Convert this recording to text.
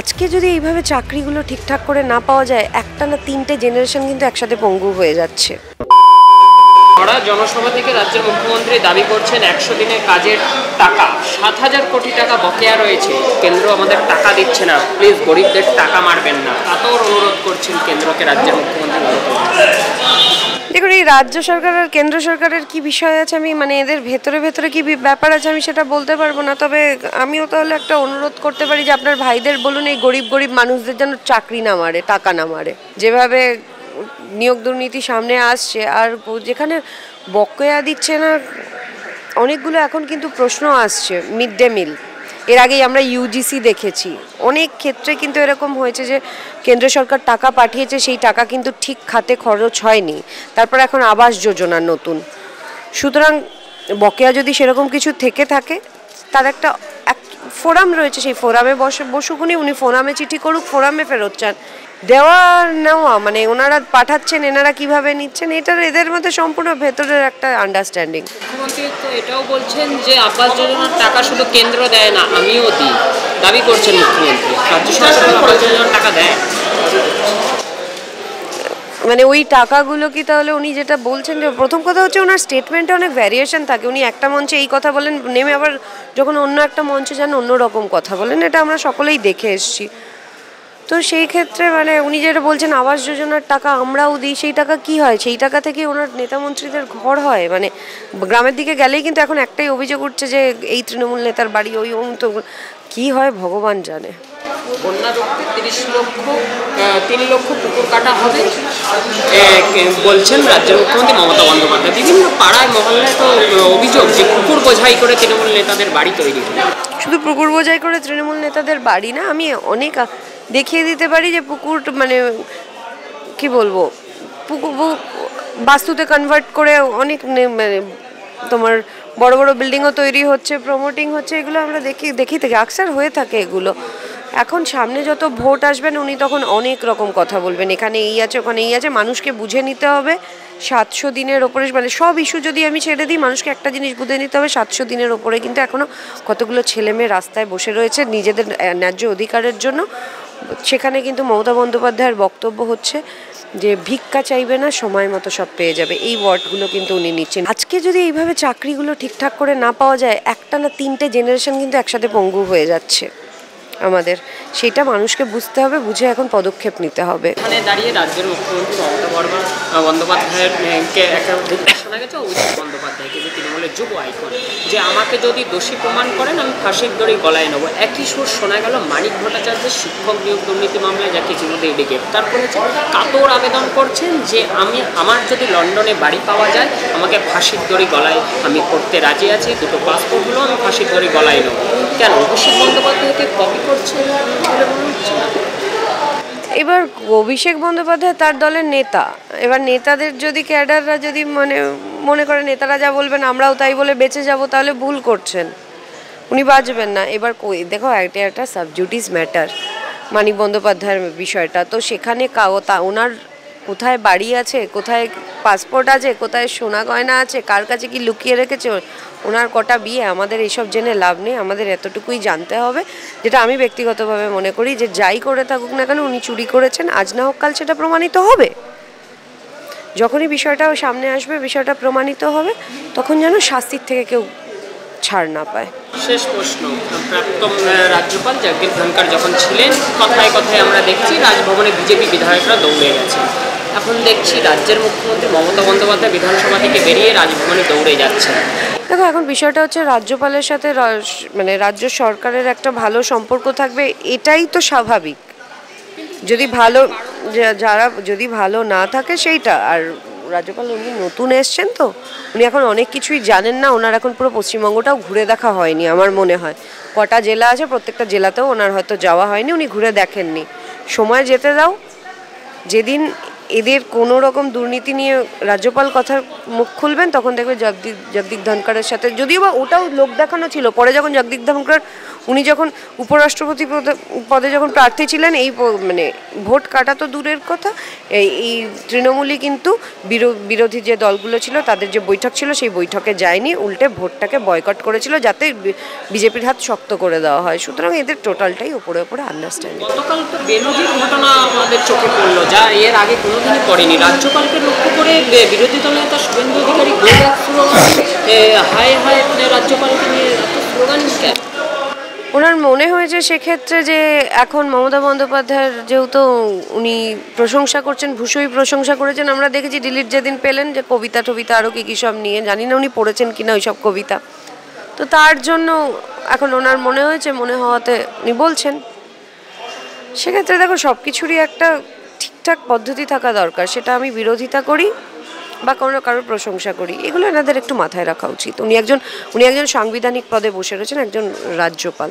আজকে যদি এইভাবে চাকরিগুলো ঠিকঠাক করে না পাওয়া যায়, একটা না তিনটে জেনারেশন কিন্তু একসাথে পঙ্গু হয়ে যাচ্ছে। কড়া জনসভা থেকে রাজ্যের মুখ্যমন্ত্রী দাবি করছেন একশো দিনের কাজের টাকা। সাত হাজার কোটি টাকা বকেয়া রয়েছে। কেন্দ্র আমাদের টাকা দিচ্ছে না। প্লিজ গরিবদের টাকা মারবেন না। তাতেও অনুরোধ করছেন কেন্দ্রকে রাজ্যের মুখ্যমন্ত্রী। দেখুন এই রাজ্য সরকার আর কেন্দ্র সরকারের কি বিষয় আছে? আমি মানে এদের ভেতরে ভেতরে কি ব্যাপার আছে আমি সেটা বলতে পারব না। তবে আমিও তাহলে একটা অনুরোধ করতে পারি যে আপনার ভাইদের বলুন, এই গরিব গরিব মানুষদের যেন চাকরি না মারে, টাকা না মারে। যেভাবে নিয়োগ দুর্নীতি সামনে আসছে, আর যেখানে বকেয়া দিচ্ছে না, অনেকগুলো এখন কিন্তু প্রশ্ন আসছে, মিড ডে মিল। এর আগেই আমরা ইউজিসি দেখেছি। অনেক ক্ষেত্রে কিন্তু এরকম হয়েছে যে কেন্দ্র সরকার টাকা পাঠিয়েছে, সেই টাকা কিন্তু ঠিক খাতে খরচ হয়নি। তারপর এখন আবাস যোজনা নতুন। সুতরাং বকেয়া যদি সেরকম কিছু থেকে থাকে, তার একটা এক ফোরাম রয়েছে, সেই ফোরামে বসে বসুকুনি উনি ফোরামে চিঠি করুক, ফোরামে ফেরত চান। দেওয়া নেওয়া মানে ওনারা পাঠাচ্ছেন, এনারা কীভাবে নিচ্ছেন, এটার এদের মধ্যে সম্পূর্ণ ভেতরের একটা আন্ডারস্ট্যান্ডিং তো এটাও বলছেন যে আবাস যোজনার টাকা শুধু কেন্দ্র দেয় না আমিও দিই। দাবি করছেন মুখ্যমন্ত্রী। রাজ্য সরকার আবাস যোজনার টাকা দেয়। মানে ওই টাকাগুলো কি তাহলে উনি যেটা বলছেন যে প্রথম কথা হচ্ছে ওনার স্টেটমেন্টে অনেক ভ্যারিয়েশন থাকে। উনি একটা মঞ্চে এই কথা বলেন নেমে আবার যখন অন্য একটা মঞ্চে যান অন্য রকম কথা বলেন এটা আমরা সকলেই দেখে এসেছি। তো সেই ক্ষেত্রে মানে উনি যেটা বলছেন আবাস যোজনার টাকা আমরাও দিই সেই টাকা কি হয়? সেই টাকা থেকে ওনার নেতা মন্ত্রীদের ঘর হয়। মানে গ্রামের দিকে গেলেই কিন্তু এখন একটাই অভিযোগ উঠছে যে এই তৃণমূল নেতার বাড়ি ওই তো কি হয় ভগবান জানে। বন্যা তিরিশ লক্ষ তিন লক্ষ পুকুর কাটা হবে। বলছেন রাজ্যের মুখ্যমন্ত্রী মমতা বন্দ্যোপাধ্যায়। বিভিন্ন পাড়ায় মহল্লায় তো অভিযোগ যে পুকুর বোঝাই করে তৃণমূল নেতাদের বাড়ি তৈরি। শুধু পুকুর বোঝাই করে তৃণমূল নেতাদের বাড়ি না আমি অনেক দেখিয়ে দিতে পারি যে পুকুর মানে কি বলব, পুকুর বাস্তুতে কনভার্ট করে অনেক মানে তোমার বড় বড় বিল্ডিংও তৈরি হচ্ছে প্রমোটিং হচ্ছে, এগুলো আমরা দেখি দেখি থেকে। আকসার হয়ে থাকে এগুলো। এখন সামনে যত ভোট আসবেন, উনি তখন অনেক রকম কথা বলবেন। এখানে এই আছে, ওখানে এই আছে, মানুষকে বুঝে নিতে হবে। সাতশো দিনের ওপরে মানে সব ইস্যু যদি আমি ছেড়ে দিই, মানুষকে একটা জিনিস বুঝে নিতে হবে, সাতশো দিনের ওপরে কিন্তু এখনও কতগুলো ছেলে মেয়ে রাস্তায় বসে রয়েছে, নিজেদের ন্যায্য অধিকারের জন্য। সেখানে কিন্তু মমতা বন্দ্যোপাধ্যায়ের বক্তব্য হচ্ছে যে ভিক্ষা চাইবে না, সময় মতো সব পেয়ে যাবে। এই ওয়ার্ডগুলো কিন্তু উনি নিচ্ছেন। আজকে যদি এইভাবে চাকরিগুলো ঠিকঠাক করে না পাওয়া যায়, একটা না তিনটে জেনারেশন কিন্তু একসাথে পঙ্গু হয়ে যাচ্ছে আমাদের। সেটা মানুষকে বুঝতে হবে, বুঝে এখন পদক্ষেপ নিতে হবে। দাঁড়িয়ে রাজ্যের মুখ্যমন্ত্রী মমতা বন্দ্যোপাধ্যায়ের শোনা গেছে? তৃণমূলের যুব আইকন যে আমাকে যদি দোষী প্রমাণ করেন, আমি ফাঁসির দড়ি গলায় নেব। একই সুর শোনা গেল মানিক ভট্টাচার্যের শিক্ষক নিয়োগ দুর্নীতি মামলায়, যাকে ইতিমধ্যে ইডি গ্রেপ্তার করেছে কাতর আবেদন করছেন যে আমি, আমার যদি লন্ডনে বাড়ি পাওয়া যায়, আমাকে ফাঁসির দড়ি গলায় আমি করতে রাজি আছি, দুটো পাসপোর্ট হলো, আমি ফাঁসির দড়ি গলায় নেব। কেন? অভিষেক বন্দ্যোপাধ্যায়কে কপি করছে এবার অভিষেক বন্দ্যোপাধ্যায় তার দলের নেতা। এবার নেতাদের যদি, ক্যাডাররা যদি মানে মনে করে নেতারা যা বলবেন, আমরাও তাই বলে বেঁচে যাব, তাহলে ভুল করছেন। উনি বাঁচবেন না। এবার দেখো, একটা একটা সাবজুটিস ম্যাটার মানিক বন্দ্যোপাধ্যায়ের বিষয়টা। তো সেখানে কাও তা, ওনার কোথায় বাড়ি আছে, কোথায় পাসপোর্ট আছে, কোথায় সোনা গয়না আছে, কার কাছে কি লুকিয়ে রেখেছে, ওনার কটা বিয়ে, আমাদের এইসব জেনে লাভ নেই। আমাদের এতটুকুই জানতে হবে, যেটা আমি ব্যক্তিগতভাবে মনে করি যে যাই করে থাকুক না কেন, উনি চুরি করেছেন। আজ না হোক কাল সেটা প্রমাণিত হবে। যখনই বিষয়টা সামনে আসবে বিষয়টা প্রমাণিত হবে তখন যেন শাস্তির থেকে কেউ ছাড় না পায়। শেষ প্রশ্ন প্রাক্তন রাজ্যপাল জগদীপ ধনকর যখন ছিলেন কথায় কথায় আমরা দেখছি রাজভবনে বিজেপি বিধায়করা দৌড়ে গেছে এখন দেখছি রাজ্যের মুখ্যমন্ত্রী মমতা বন্দ্যোপাধ্যায় বিধানসভা থেকে বেরিয়ে রাজভবনে দৌড়ে যাচ্ছে দেখো এখন বিষয়টা হচ্ছে রাজ্যপালের সাথে মানে রাজ্য সরকারের একটা ভালো সম্পর্ক থাকবে এটাই তো স্বাভাবিক। যদি ভালো যারা যদি ভালো না থাকে সেইটা। আর রাজ্যপাল উনি নতুন এসছেন তো, উনি এখন অনেক কিছুই জানেন না, ওনার এখন পুরো পশ্চিমবঙ্গটাও ঘুরে দেখা হয়নি আমার মনে হয়। কটা জেলা আছে, প্রত্যেকটা জেলাতেও ওনার হয়তো যাওয়া হয়নি, উনি ঘুরে দেখেননি। সময় যেতে দাও। যেদিন এদের কোনো রকম দুর্নীতি নিয়ে রাজ্যপাল কথার মুখ খুলবেন, তখন দেখবে জগদীপ জগদীপ ধনকরের সাথে, যদিও বা ওটাও লোক দেখানো ছিল, পরে যখন জগদীপ ধনকর উনি যখন উপরাষ্ট্রপতি পদে- যখন প্রার্থী ছিলেন, এই মানে ভোট কাটা তো দূরের কথা। এই তৃণমূলই কিন্তু বিরো- বিরোধী যে দলগুলো ছিল, তাদের যে বৈঠক ছিল, সেই বৈঠকে যায়নি। উল্টে ভোটটাকে বয়কট করেছিল যাতে বিজেপির হাত শক্ত করে দেওয়া হয়। সুতরাং এদের টোটালটাই উপরে উপরে আন্ডারস্ট্যান্ডিং গতকাল তো বেনজির ঘটনা আমাদের চোখে পড়ল, যা এর আগে কোনোদিনই পড়েনি। রাজ্যপালকে লক্ষ্য করে বিরোধী দলের নেতা শুভেন্দু অধিকারী হায় হায় রাজ্যপালকে নিয়ে স্লোগান ওনার মনে হয়েছে সেক্ষেত্রে যে এখন মমতা বন্দ্যোপাধ্যায়ের যেহেতু উনি প্রশংসা করছেন, ভূষই প্রশংসা করেছেন, আমরা দেখেছি ডিলিট যেদিন পেলেন যে কবিতা টবিতা আরও কী কী সব নিয়ে, জানি না উনি পড়েছেন কিনা ওই সব কবিতা। তো তার জন্য এখন ওনার মনে হয়েছে, মনে হওয়াতে উনি বলছেন। সেক্ষেত্রে দেখো সব কিছুরই একটা ঠিকঠাক পদ্ধতি থাকা দরকার, সেটা আমি বিরোধিতা করি। বা কোনো কারোর প্রশংসা করি, এগুলো এনাদের একটু মাথায় রাখা উচিত। উনি একজন উনি একজন সাংবিধানিক পদে বসে রয়েছেন, একজন রাজ্যপাল।